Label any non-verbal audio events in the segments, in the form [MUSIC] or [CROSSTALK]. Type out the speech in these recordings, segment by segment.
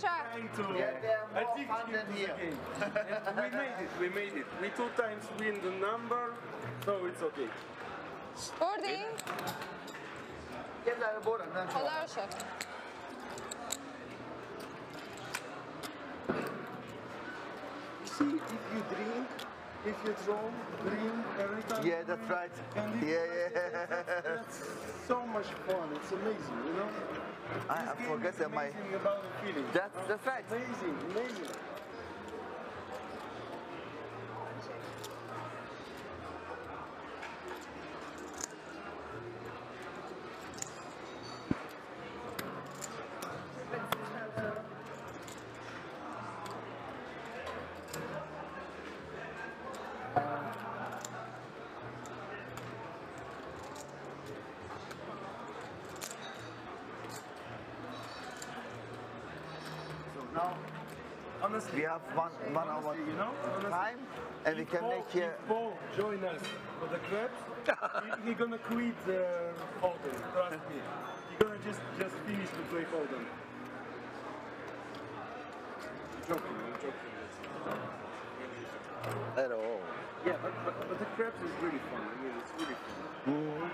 Shut. Trying to. Yeah, they are I more think fun it than was here. a game. And [LAUGHS] we made it. We made it. We two times win the number, so it's okay. Boarding. Gjem der bor den, den Hold our. See, if you drink, if you drone, drink every time. Yeah, that's right. Yeah, yeah. That's so much fun. It's amazing, you know. I, I forget that my. about the feeling. That's that's right. Amazing, amazing. Now Honestly, we have one one hour you know, honestly, time, and we can Paul- make here. If Paul join us for the craps, [LAUGHS] he, he gonna quit uh, Hold'em. Trust me. He gonna just just finish to play Hold'em. Joking, I'm joking. At all. Yeah, but, but but the craps is really fun. I mean, it's really fun.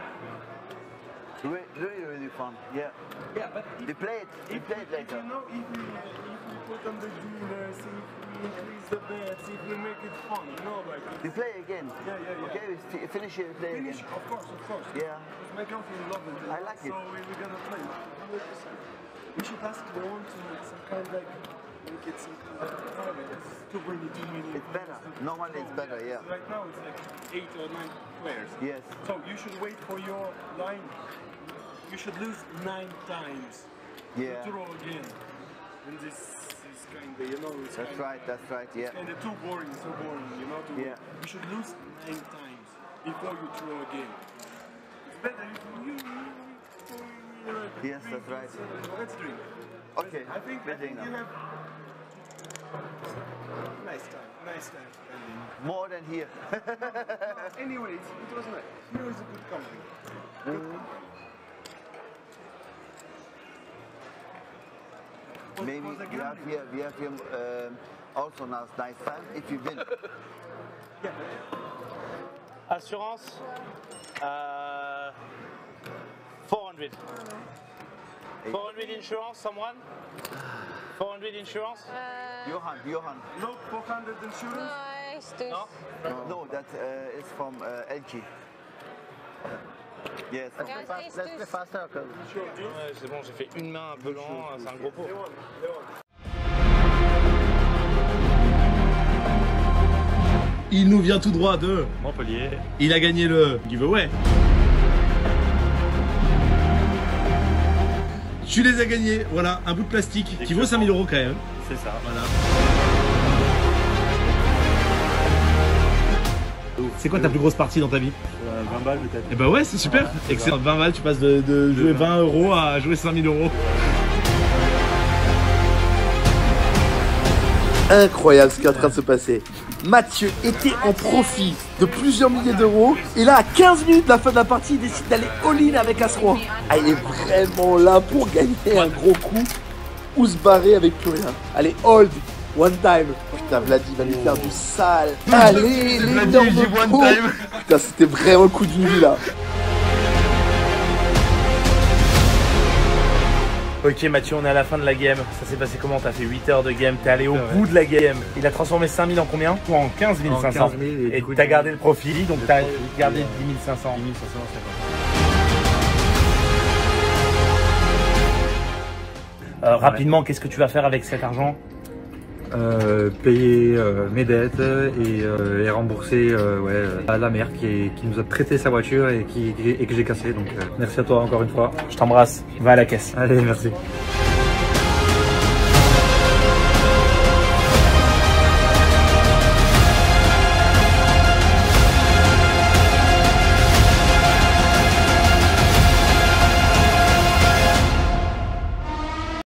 Re- really, really fun. Yeah. Yeah, but if, We play it. We if, play it if later. you know, if if we put on the dealers, if we increase the bets, if we make it fun, you know, like We play again. Yeah, yeah, yeah. Okay, we finish. We play finish. again. Of course, of course. Yeah. My girlfriend loves it. I like it. So we, we're gonna play. 100%. We should ask the one to make some kind of like make it some kind of. It's too many, too many. It's better. Normally it's better, yeah. Right now it's like eight or nine players. Yes. So you should wait for your line. You should lose nine times. Yeah. To draw again. And this is kind of, you know, it's That's kind right. That's right. Yeah. kind of too boring, so boring, you know. To Yeah. You should lose nine times before you throw again. It's better if you. Yes, that's right. uh, Let's drink. Okay. I think, I think you have. Nice time, nice time spending. More than here. [LAUGHS] Anyways, it was nice. Here is a good company. Good company. Maybe was we have here. We have here um, also nice, nice time if you win. Yeah. Assurance uh, 400. 400 insurance, someone? 400 insurance? Uh, Johan, Johan. No 400 insurance. nice. Dus. No? No, that uh, is from uh, Elky. Yes. Guys, ace Let's play faster. Ouais, c'est bon, j'ai fait une main un peu lent, c'est un gros pot. Il nous vient tout droit de. Montpellier. Il a gagné le giveaway. Tu les as gagnés, voilà, un bout de plastique qui vaut 5000 euros quand même. C'est ça. Voilà. C'est quoi ta plus grosse partie dans ta vie 20 balles peut-être. Eh bah ouais, c'est super. Excellent. 20 balles, tu passes de, de jouer 20 euros à jouer 5000 euros. incroyable ce qui est en train de se passer. Mathieu était en profit de plusieurs milliers d'euros et là à 15 minutes de la fin de la partie il décide d'aller all-in avec As-Roi. Ah, il est vraiment là pour gagner un gros coup ou se barrer avec plus rien. Allez, hold, one time. Putain, Vladi va lui faire du sale. [LAUGHS] Allez, l'énorme coup. Putain, c'était vraiment le coup d'une vie là. Ok Mathieu, on est à la fin de la game. Ça s'est passé comment? T'as fait 8 heures de game, t'es allé au bout de la game. Il a transformé 5000 en combien? Ou en 15 500 Et t'as gardé le profit, donc t'as gardé 10 500. 10 Euh, rapidement, qu'est-ce que tu vas faire avec cet argent? Euh, payer euh, mes dettes et, euh, et rembourser euh, ouais, euh, la mère qui, est- qui nous a prêté sa voiture et, qui, et que j'ai cassé. Donc euh, merci à toi encore une fois. Je t'embrasse, va à la caisse. Allez, merci.